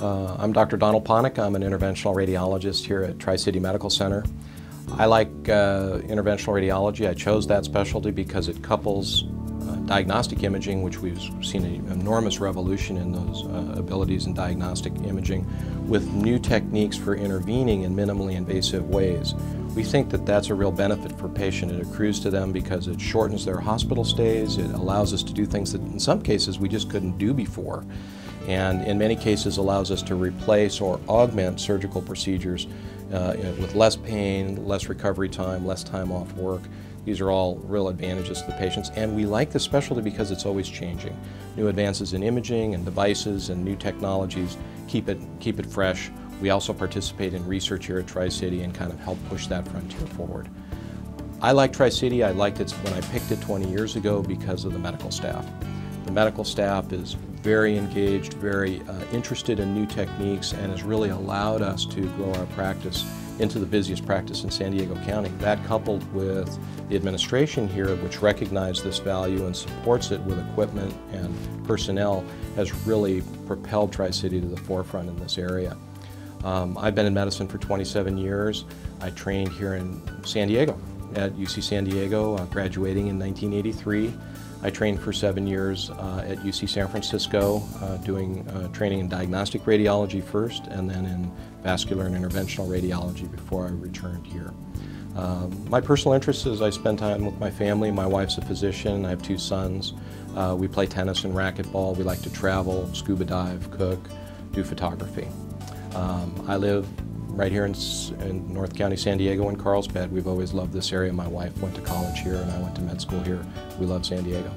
Uh, I'm Dr. Donald Ponec. I'm an interventional radiologist here at Tri-City Medical Center. I like uh, interventional radiology. I chose that specialty because it couples uh, diagnostic imaging, which we've seen an enormous revolution in those uh, abilities in diagnostic imaging, with new techniques for intervening in minimally invasive ways. We think that that's a real benefit for patient. It accrues to them because it shortens their hospital stays. It allows us to do things that in some cases we just couldn't do before. And in many cases allows us to replace or augment surgical procedures uh, with less pain, less recovery time, less time off work. These are all real advantages to the patients, and we like the specialty because it's always changing. New advances in imaging and devices and new technologies keep it, keep it fresh. We also participate in research here at Tri-City and kind of help push that frontier forward. I like Tri-City. I liked it when I picked it 20 years ago because of the medical staff. The medical staff is very engaged, very uh, interested in new techniques, and has really allowed us to grow our practice into the busiest practice in San Diego County. That coupled with the administration here, which recognized this value and supports it with equipment and personnel, has really propelled Tri-City to the forefront in this area. Um, I've been in medicine for 27 years. I trained here in San Diego at UC San Diego, uh, graduating in 1983. I trained for seven years uh, at UC San Francisco, uh, doing uh, training in diagnostic radiology first, and then in vascular and interventional radiology before I returned here. Um, my personal interest is I spend time with my family. My wife's a physician. I have two sons. Uh, we play tennis and racquetball. We like to travel, scuba dive, cook, do photography. Um, I live right here in, in, North County, San Diego, in Carlsbad. We've always loved this area. My wife went to college here and I went to med school here. We love San Diego.